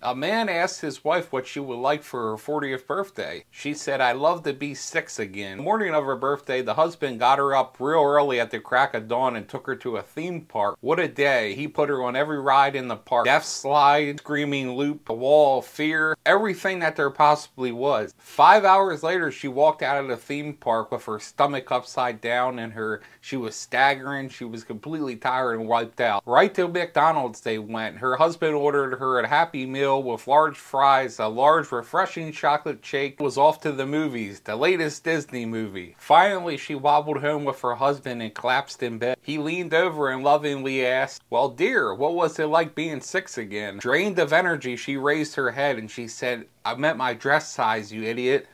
A man asked his wife what she would like for her 40th birthday. She said, I love to be six again. The morning of her birthday, the husband got her up real early at the crack of dawn and took her to a theme park. What a day. He put her on every ride in the park. Death slide, screaming loop, a wall of fear, everything that there possibly was. Five hours later, she walked out of the theme park with her stomach upside down and her, she was staggering. She was completely tired and wiped out. Right to McDonald's they went. Her husband ordered her a Happy Meal meal with large fries, a large refreshing chocolate shake, was off to the movies, the latest Disney movie. Finally, she wobbled home with her husband and collapsed in bed. He leaned over and lovingly asked, Well, dear, what was it like being six again? Drained of energy, she raised her head and she said, I meant my dress size, you idiot.